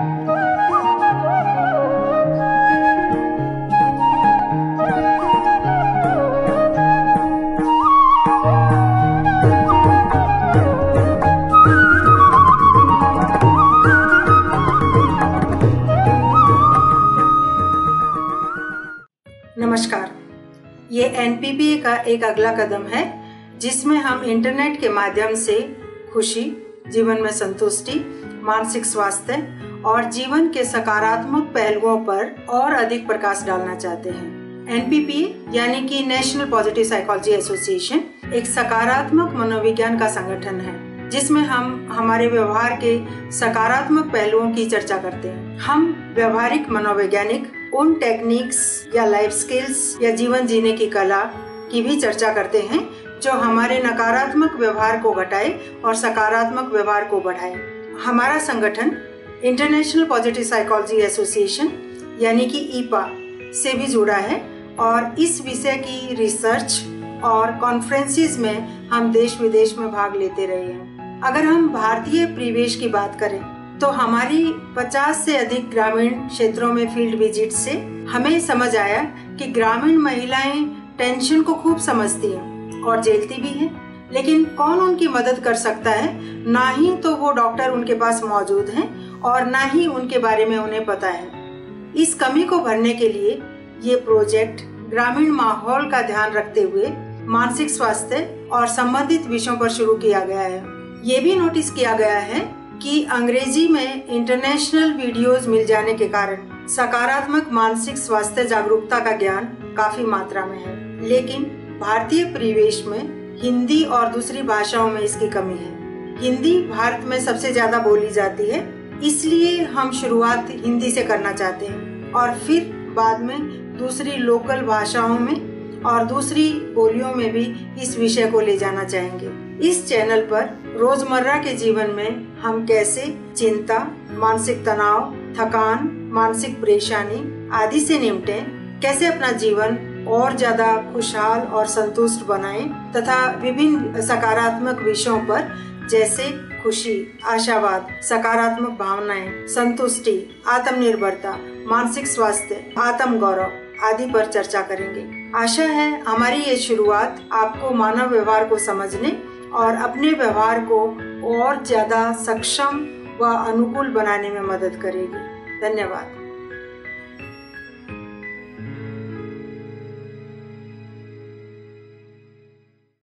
नमस्कार। ये एन का एक अगला कदम है, जिसमें हम इंटरनेट के माध्यम से खुशी, जीवन में संतुष्टि, मानसिक स्वास्थ्य और जीवन के सकारात्मक पहलुओं पर और अधिक प्रकाश डालना चाहते हैं। एनपीपी यानी कि नेशनल पॉजिटिव साइकोलॉजी एसोसिएशन एक सकारात्मक मनोविज्ञान का संगठन है, जिसमें हम, हमारे व्यवहार के सकारात्मक पहलुओं की चर्चा करते हैं। हम व्यवहारिक मनोवैज्ञानिक, उन टेक्निक्स या लाइफ स्किल्स या जीवन जीने की कला की भी चर्चा करते हैं, जो हमारे नकारात्मक व्यवहार को घटाए और सकारात्मक व्यवहार को बढ़ाए। हमारा संगठन इंटरनेशनल पॉजिटिव साइकोलॉजी एसोसिएशन यानी कि ईपा, से भी जुड़ा है और इस विषय की रिसर्च और कॉन्फ्रेंसिस में हम देश विदेश में भाग लेते रहे हैं। अगर हम भारतीय परिवेश की बात करें तो हमारी 50 से अधिक ग्रामीण क्षेत्रों में फ़ील्ड विज़िट से हमें समझ आया कि ग्रामीण महिलाएँ टेंशन को खूब समझती हैं और झेलती भी हैं। लेकिन कौन उनकी मदद कर सकता है? ना ही तो वो डॉक्टर उनके पास मौजूद हैं। और ना ही उनके बारे में उन्हें पता है। इस कमी को भरने के लिए ये प्रोजेक्ट ग्रामीण माहौल का ध्यान रखते हुए मानसिक स्वास्थ्य और संबंधित विषयों पर शुरू किया गया है। ये भी नोटिस किया गया है कि अंग्रेज़ी में इंटरनेशनल वीडियोस मिल जाने के कारण सकारात्मक मानसिक स्वास्थ्य जागरूकता का ज्ञान काफ़ी मात्रा में है। लेकिन भारतीय परिवेश में हिंदी और दूसरी भाषाओं में इसकी कमी है। हिंदी भारत में सबसे ज़्यादा बोली जाती है इसलिए हम शुरुआत हिंदी से करना चाहते हैं और फिर बाद में दूसरी लोकल भाषाओं में और दूसरी बोलियों में भी इस विषय को ले जाना चाहेंगे। इस चैनल पर रोज़मर्रा के जीवन में हम कैसे चिंता, मानसिक तनाव, थकान, मानसिक परेशानी आदि से निपटे, कैसे अपना जीवन और ज़्यादा खुशहाल और संतुष्ट बनाएँ तथा विभिन्न सकारात्मक विषयों पर जैसे खुशी, आशावाद, सकारात्मक भावनाएँ, संतुष्टि, आत्मनिर्भरता, मानसिक स्वास्थ्य आत्म गौरव आदि पर चर्चा करेंगे। आशा है हमारी ये शुरुआत आपको मानव व्यवहार को समझने और अपने व्यवहार को और ज़्यादा सक्षम व अनुकूल बनाने में मदद करेगी। धन्यवाद।